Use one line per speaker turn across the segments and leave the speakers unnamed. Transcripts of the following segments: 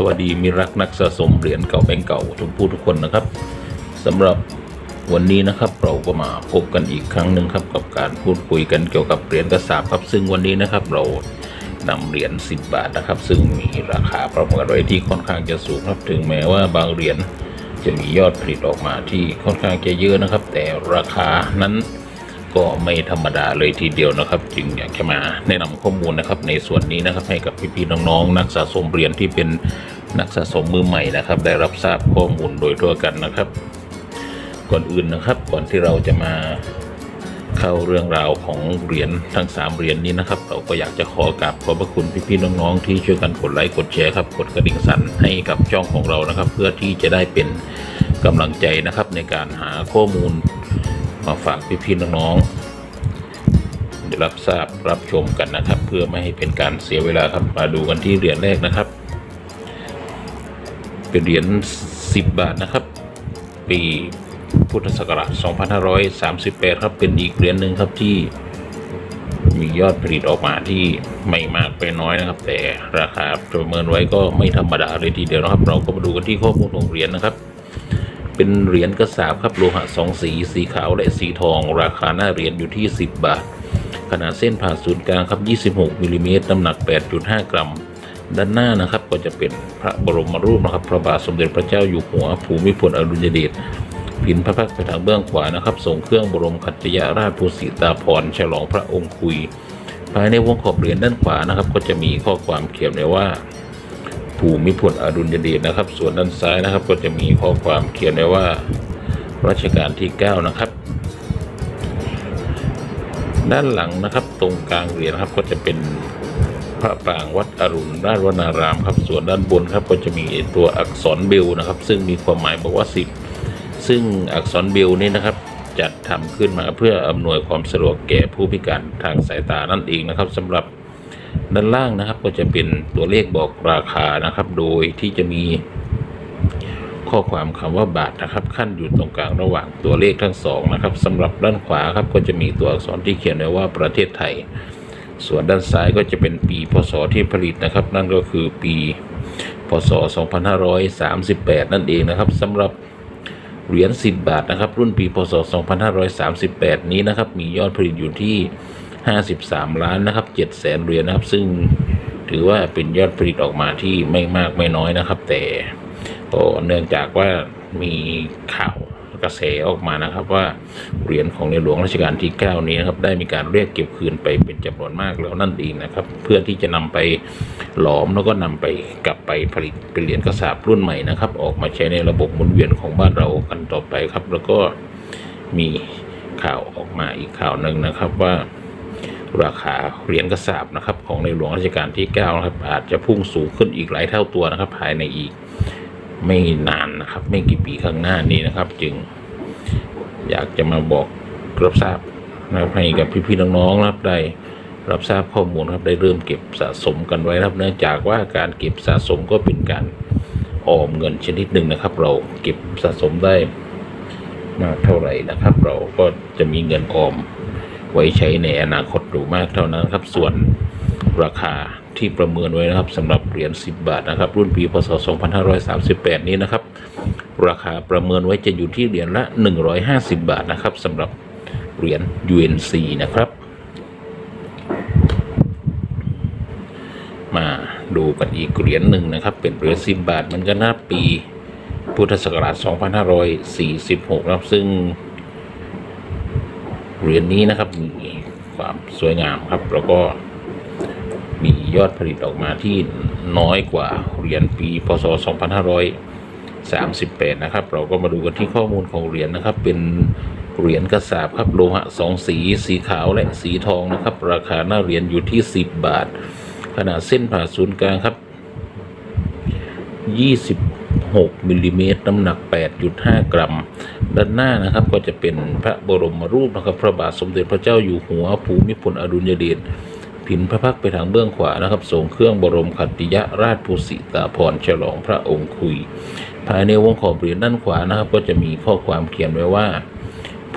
สวัสดีมิรักนักสะสมเหรียญเก่าแบงก์เก่าทุกผู้ทุกคนนะครับสำหรับวันนี้นะครับเราก็มาพบกันอีกครั้งหนึ่งครับกับการพูดคุยกันเกี่ยวกับเหรียญกระสาบครับ ซึ่งวันนี้นะครับเรานำเหรียญ10 บาทนะครับ ซึ่งมีราคาประเมินไว้ที่ค่อนข้างจะสูงครับถึงแม้ว่าบางเหรียญจะมียอดผลิตออกมาที่ค่อนข้างจะเยอะนะครับ แต่ราคานั้น ก็ไม่ธรรมดาเลยทีเดียวนะครับ จึงอยากจะมาแนะนำข้อมูลนะครับในส่วนนี้นะครับให้กับพี่ๆน้องๆนักสะสมเหรียญที่เป็นนักสะสมมือใหม่นะครับ ได้รับทราบข้อมูลโดยทั่วกันนะครับ ก่อนอื่นนะครับก่อนที่เราจะมาเข้าเรื่องราวของเหรียญทั้ง 3เหรียญนี้นะครับ เราก็อยากจะขอกราบขอบพระคุณพี่ๆน้องๆที่ช่วยกันกดไลค์กดแชร์ครับกดกระดิ่งสั่นให้กับช่องของเรานะครับ เพื่อที่จะได้เป็นกำลังใจนะครับในการหาข้อมูล มาฝากพี่ๆน้องๆได้รับทราบรับชมกันนะครับ เพื่อไม่ให้เป็นการเสียเวลาครับมาดูกันที่เหรียญแรกนะครับ เป็นเหรียญ10 บาทนะครับ ปีพุทธศักราช 2538 ครับเป็นอีกเหรียญหนึ่งครับที่มียอดผลิตออกมาที่ไม่มากไปน้อยนะครับ แต่ราคาประเมินไว้ก็ไม่ธรรมดาเลยทีเดียวนะครับ เราก็มาดูกันที่ข้อมูลของเหรียญนะครับ เป็นเหรียญกระสาบครับโลหะสองสี สีขาวและสีทอง ราคาหน้าเหรียญอยู่ที่ 10 บาท ขนาดเส้นผ่าศูนย์กลางครับ 26มิลลิเมตรน้ำหนัก 8.5 กรัม ด้านหน้านะครับก็จะเป็นพระบรมรูปนะครับ พระบาทสมเด็จพระเจ้าอยู่หัวภูมิพลอดุลยเดชพินพระพักตร์ไปทางเบื้องขวานะครับส่งเครื่องบรมคัตยราชภูสิตาภรฉลองพระองค์คุย ภายในวงขอบเหรียญด้านขวานะครับ ก็จะมีข้อความเขียนไว้ว่า ภูมิพลอดุลยเดชนะครับ ส่วนด้านซ้ายนะครับ ก็จะมีข้อความเขียนไว้ว่ารัชกาลที่ 9 นะครับ ด้านหลังนะครับ ตรงกลางเหรียญนะครับก็จะเป็นพระปรางวัดอรุณราชวนารามครับ ส่วนด้านบนครับก็จะมีตัวอักษรเบลนะครับ ซึ่งมีความหมายบอกว่า 10 ซึ่งอักษรเบลนี่นะครับจัดทำขึ้นมาเพื่ออำนวยความสะดวกแก่ผู้พิการทางสายตานั่นเองนะครับสำหรับ ด้านล่างนะครับก็จะเป็นตัวเลขบอกราคานะครับ โดยที่จะมีข้อความคำว่าบาทนะครับ ขั้นอยู่ตรงกลางระหว่างตัวเลขทั้งสองนะครับสำหรับด้านขวาครับก็จะมีตัวอักษรที่เขียนไว้ว่าประเทศไทย ส่วนด้านซ้ายก็จะเป็นปีพศที่ผลิตนะครับ นั่นก็คือปีพศ 2538 นั่นเองนะครับสำหรับเหรียญ10 บาทนะครับ รุ่นปีพศ 2538 นี้นะครับ มียอดผลิตอยู่ที่ 53ล้านนะครับ7แสนเหรียญนะครับ ซึ่งถือว่าเป็นยอดผลิตออกมาที่ไม่มากไม่น้อยนะครับ แต่ก็เนื่องจากว่ามีข่าวกระแสออกมานะครับว่าเหรียญของในหลวงรัชกาลที่ 9 นี้นะครับได้มีการเรียกเก็บคืนไปเป็นจำนวนมากแล้วนั่นเองนะครับ เพื่อที่จะนำไปหลอมแล้วก็นำไปกลับไปผลิตเป็นเหรียญกระสาบรุ่นใหม่นะครับ ออกมาใช้ในระบบหมุนเวียนของบ้านเรากันต่อไปครับ แล้วก็มีข่าวออกมาอีกข่าวหนึ่งนะครับว่า ราคาเหรียญกระสาบนะครับ ของในหลวงรัชกาลที่9นะครับอาจจะพุ่งสูงขึ้นอีกหลายเท่าตัวนะครับ ภายในอีกไม่นานนะครับ ไม่กี่ปีข้างหน้านี้นะครับ จึงอยากจะมาบอกรับทราบนะครับให้กับพี่ๆน้องๆนะครับได้รับทราบข้อมูลครับได้เริ่มเก็บสะสมกันไว้นะครับเนื่องจากว่าการเก็บสะสมก็เป็นการออมเงินชนิดหนึ่งนะครับ เราเก็บสะสมได้มากเท่าไหร่นะครับ เราก็จะมีเงินออม ไว้ใช้ในอนาคตอยู่มากเท่านั้นครับ ส่วนราคาที่ประเมินไว้นะครับสำหรับเหรียญ 10 บาทนะครับ รุ่นปีพศ 2538 นี้นะครับ ราคาประเมินไว้จะอยู่ที่เหรียญละ 150 บาทนะครับสำหรับเหรียญ UNC นะครับ มาดูกันอีกเหรียญหนึ่งนะครับ เป็นเหรียญ 10 บาทมันก็น่าปี พุทธศักราช 2546 นะครับซึ่ง เหรียญนี้นะครับมีความสวยงามครับ แล้วก็มียอดผลิตออกมาที่น้อยกว่าเหรียญปีพศ 2538 นะครับ เราก็มาดูกันที่ข้อมูลของเหรียญนะครับ เป็นเหรียญกระสาบครับโลหะสองสี สีขาวและสีทองนะครับ ราคาหน้าเหรียญอยู่ที่ 10 บาท ขนาดเส้นผ่าศูนย์กลางครับ 6มิลลิเมตรน้ำหนัก 8.5 กรัม ด้านหน้านะครับก็จะเป็นพระบรมรูปนะครับ พระบาทสมเด็จพระเจ้าอยู่หัวภูมิพลอดุลยเดชพินพระพักตร์ไปทางเบื้องขวานะครับส่งเครื่องบรมคัติยราชภูสิตาภรฉลองพระองค์คุย ภายในวงขอบเหรียญด้านขวานะครับ ก็จะมีข้อความเขียนไว้ว่า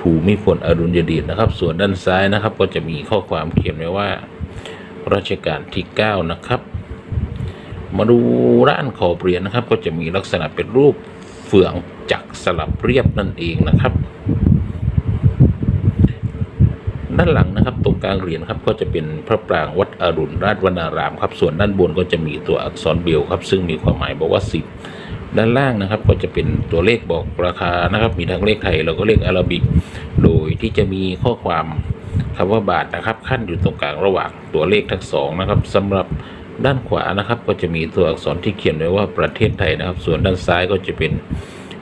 ภูมิพลอดุลยเดชนะครับ ส่วนด้านซ้ายนะครับ ก็จะมีข้อความเขียนไว้ว่ารัชกาลที่ 9 นะครับ มาดูด้านขอบเหรียญนะครับ ก็จะมีลักษณะเป็นรูปเฟืองจักสลับเรียบนั่นเองนะครับ ด้านหลังนะครับตรงกลางเหรียญครับก็จะเป็นพระปรางวัดอรุณราชวนารามครับ ส่วนด้านบนก็จะมีตัวอักษรเบลครับ ซึ่งมีความหมายบอกว่าสิบด้านล่างนะครับก็จะเป็นตัวเลขบอกราคานะครับ มีทั้งเลขไทยแล้วก็เลขอาราบิก โดยที่จะมีข้อความคำว่าบาทนะครับ ขั้นอยู่ตรงกลางระหว่างตัวเลขทั้งสองนะครับสำหรับ ด้านขวานะครับก็จะมีตัวอักษรที่เขียนไว้ว่าประเทศไทยนะครับ ส่วนด้านซ้ายก็จะเป็น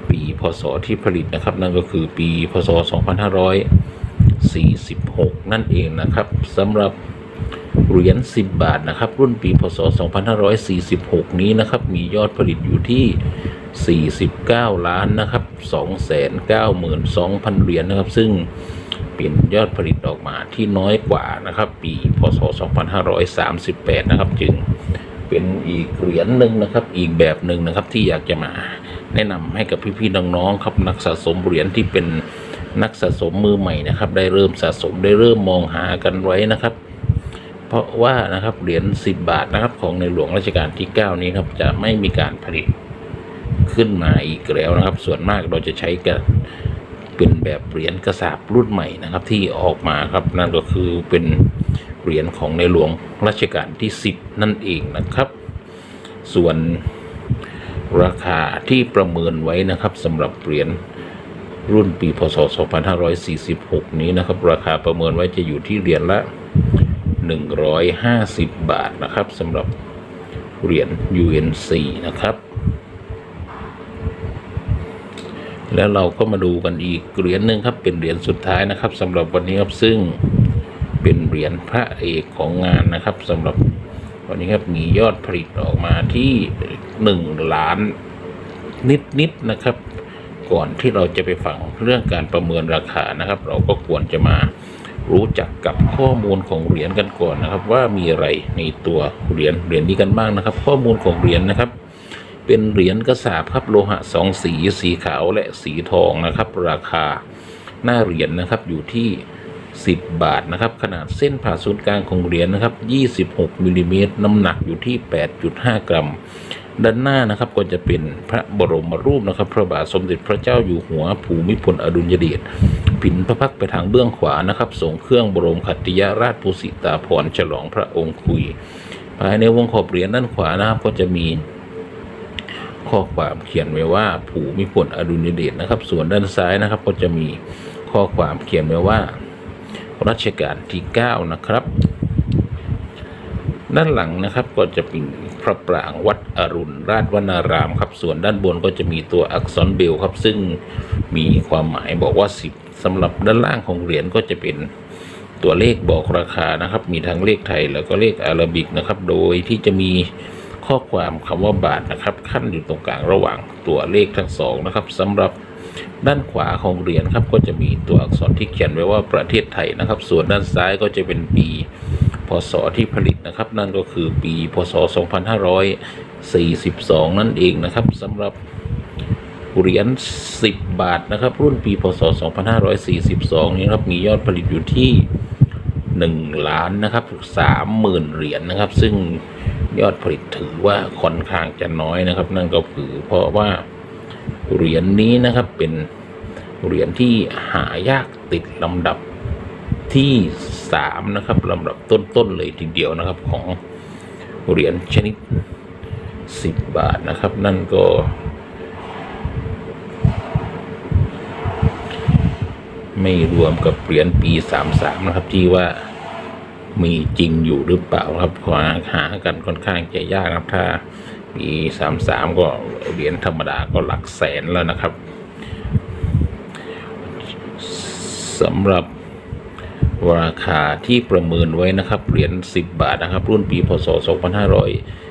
ปีพศที่ผลิตนะครับ นั่นก็คือปีพศ 2546 นั่นเองนะครับสำหรับเหรียญ10 บาทนะครับ รุ่นปีพศ 2546 นี้นะครับ มียอดผลิตอยู่ที่ 49 ล้านนะครับ 292,000 เหรียญนะครับ ซึ่ง เป็นยอดผลิตออกมาที่น้อยกว่านะครับ ปีพศ 2538 นะครับ จึงเป็นอีกเหรียญหนึ่งนะครับ อีกแบบหนึ่งนะครับที่อยากจะมาแนะนำให้กับพี่ๆน้องๆครับนักสะสมเหรียญที่เป็นนักสะสมมือใหม่นะครับ ได้เริ่มสะสมได้เริ่มมองหากันไว้นะครับ เพราะว่านะครับเหรียญ10 บาทนะครับ ของในหลวงรัชกาลที่ 9 นี้ครับจะไม่มีการผลิตขึ้นมาอีกแล้วนะครับ ส่วนมากเราจะใช้กัน เป็นแบบเหรียญกระสาบรุ่นใหม่นะครับที่ออกมาครับนั่นก็คือเป็นเหรียญของในหลวงรัชกาลที่ 10 นั่นเองนะครับ ส่วนราคาที่ประเมินไว้นะครับสำหรับเหรียญรุ่นปีพศ 2546 นี้นะครับ ราคาประเมินไว้จะอยู่ที่เหรียญละ 150 บาทนะครับสำหรับเหรียญ UNC นะครับ แล้วเราก็มาดูกันอีกเหรียญหนึ่งครับเป็นเหรียญสุดท้ายนะครับสำหรับวันนี้ครับซึ่งเป็นเหรียญพระเอกของงานนะครับสำหรับวันนี้ครับมียอดผลิตออกมาที่หนึ่งล้านนิดๆนะครับ ก่อนที่เราจะไปฟังเรื่องการประเมินราคานะครับ เราก็ควรจะมารู้จักกับข้อมูลของเหรียญกันก่อนนะครับ ว่ามีอะไรในตัวเหรียญเหรียญนี้กันบ้างนะครับ ข้อมูลของเหรียญนะครับ เป็นเหรียญกระสาบครับโลหะสองสีสีขาวและสีทองนะครับ ราคาหน้าเหรียญนะครับอยู่ที่ 10 บาทนะครับขนาดเส้นผ่าศูนย์กลางของเหรียญนะครับ26มิลลิเมตรน้ำหนักอยู่ที่ 8.5 กรัม ด้านหน้านะครับก็จะเป็นพระบรมรูปนะครับ พระบาทสมเด็จพระเจ้าอยู่หัวภูมิพลอดุลยเดชผินพระพักตร์ไปทางเบื้องขวานะครับส่งเครื่องบรมขัตติยราชภูสิตาภรฉลองพระองค์คุยภายในวงขอบเหรียญด้านขวานะครับก็จะมี ข้อความเขียนไว้ว่าภูมิพลอดุลยเดชนะครับ ส่วนด้านซ้ายนะครับ ก็จะมีข้อความเขียนไว้ว่ารัชกาลที่9นะครับ ด้านหลังนะครับก็จะเป็นพระปรางวัดอรุณราชวนารามครับ ส่วนด้านบนก็จะมีตัวอักษรเบลครับ ซึ่งมีความหมายบอกว่า 10สำหรับด้านล่างของเหรียญก็จะเป็นตัวเลขบอกราคานะครับ มีทั้งเลขไทยแล้วก็เลขอาราบิกนะครับ โดยที่จะมี ข้อความคำว่าบาทนะครับ ขั้นอยู่ตรงกลางระหว่างตัวเลขทั้งสองนะครับสำหรับด้านขวาของเหรียญครับก็จะมีตัวอักษรที่เขียนไว้ว่าประเทศไทยนะครับ ส่วนด้านซ้ายก็จะเป็นปีพศที่ผลิตนะครับ นั่นก็คือปีพศ 2542 นั่นเองนะครับสำหรับเหรียญ10 บาทนะครับ รุ่นปีพศ 2542 นี้ครับมียอดผลิตอยู่ที่ 1 ล้านนะครับ 30,000 เหรียญนะครับ ซึ่ง ยอดผลิตถือว่าค่อนข้างจะน้อยนะครับ นั่นก็คือเพราะว่าเหรียญนี้นะครับเป็นเหรียญที่หายากติดลำดับที่สามนะครับลำดับต้นๆเลยทีเดียวนะครับของเหรียญชนิดสิบบาทนะครับ นั่นก็ ไม่รวมกับเหรียญปีสามสามนะครับที่ว่า มีจริงอยู่หรือเปล่าครับขอหากันค่อนข้างจะยากครับ ถ้าปีสามสามก็เหรียญธรรมดาก็หลักแสนแล้วนะครับสำหรับราคาที่ประเมินไว้นะครับเหรียญ10 บาทนะครับ รุ่นปีพศ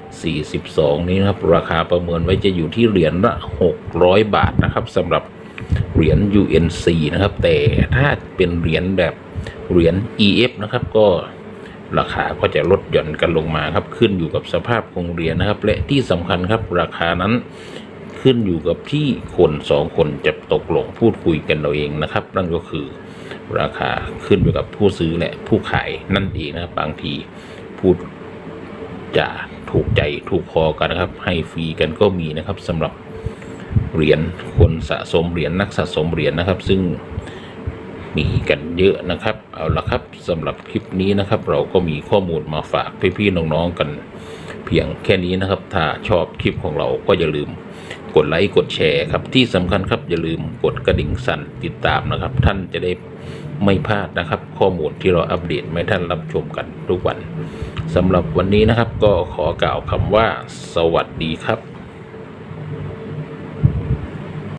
2542 นี้นะครับราคาประเมินไว้จะอยู่ที่เหรียญละ600 บาทนะครับสำหรับเหรียญ UNC นะครับ แต่ถ้าเป็นเหรียญแบบเหรียญ EF นะครับก็ ราคาก็จะลดหย่อนกันลงมาครับ ขึ้นอยู่กับสภาพของเหรียญนะครับ และที่สำคัญครับราคานั้นขึ้นอยู่กับที่คนสองคนจะตกลงพูดคุยกันเราเองนะครับ นั่นก็คือราคาขึ้นอยู่กับผู้ซื้อและผู้ขายนั่นเองนะครับบางทีพูดจะถูกใจถูกคอกันนะครับ ให้ฟรีกันก็มีนะครับสำหรับเหรียญคนสะสมเหรียญนักสะสมเหรียญนะครับ ซึ่ง มีกันเยอะนะครับ เอาละครับสำหรับคลิปนี้นะครับ เราก็มีข้อมูลมาฝากพี่ๆน้องๆกันเพียงแค่นี้นะครับ ถ้าชอบคลิปของเราก็อย่าลืมกดไลค์กดแชร์ครับที่สำคัญครับอย่าลืมกดกระดิ่งสั่นติดตามนะครับ ท่านจะได้ไม่พลาดนะครับ ข้อมูลที่เราอัปเดตให้ท่านรับชมกันทุกวันสำหรับวันนี้นะครับก็ขอกล่าวคำว่า สวัสดีครับ